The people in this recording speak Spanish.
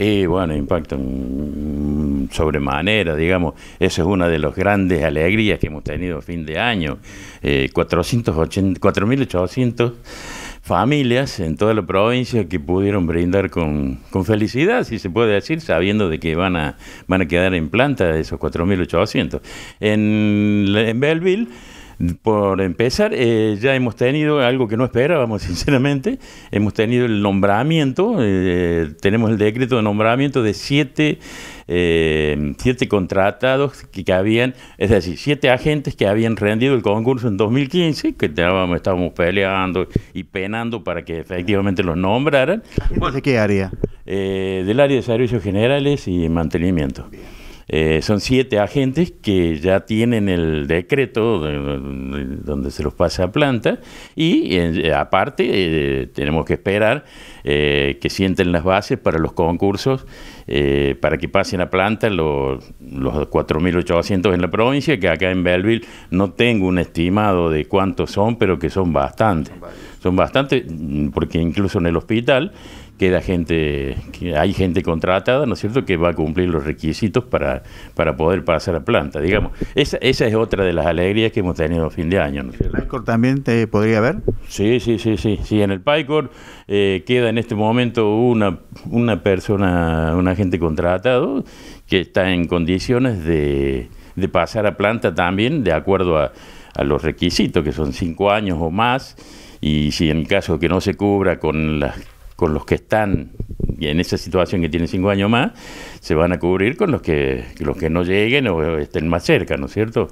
Y bueno, impactan sobremanera, digamos. Esa es una de las grandes alegrías que hemos tenido fin de año. Eh, 4.800 familias en toda la provincia que pudieron brindar con, con, felicidad, si se puede decir, sabiendo de que van a, van a quedar en planta esos 4.800. En, en Belleville por empezar, eh, ya hemos tenido algo que no esperábamos, sinceramente. Hemos tenido el nombramiento, eh, tenemos el decreto de nombramiento de siete, eh, siete contratados que, que, habían, es decir, siete agentes que habían rendido el concurso en 2015, que estábamos, estábamos peleando y penando para que efectivamente los nombraran. ¿De qué área? del área de servicios generales y mantenimiento. Bien. Eh, son siete agentes que ya tienen el decreto de, de, donde se los pasa a planta y eh, aparte eh, tenemos que esperar que sienten las bases para los concursos para que pasen a planta los, los 4.800 en la provincia, que acá en Belleville no tengo un estimado de cuántos son, pero que son bastantes. Son bastantes porque incluso en el hospital queda gente, que hay gente contratada, ¿no es cierto?, que va a cumplir los requisitos para, para poder pasar a planta, digamos. Esa, esa es otra de las alegrías que hemos tenido a fin de año, ¿no es cierto? ¿El PICOR también te podría ver? Sí, sí, sí, sí, sí, en el PICOR eh, queda en este momento una, una persona, un agente contratado que está en condiciones de, de pasar a planta también de acuerdo a, a los requisitos, que son cinco años o más, y si en caso que no se cubra con las con los que están en esa situación que tienen cinco años más, se van a cubrir con los que, los que no lleguen o estén más cerca, ¿no es cierto?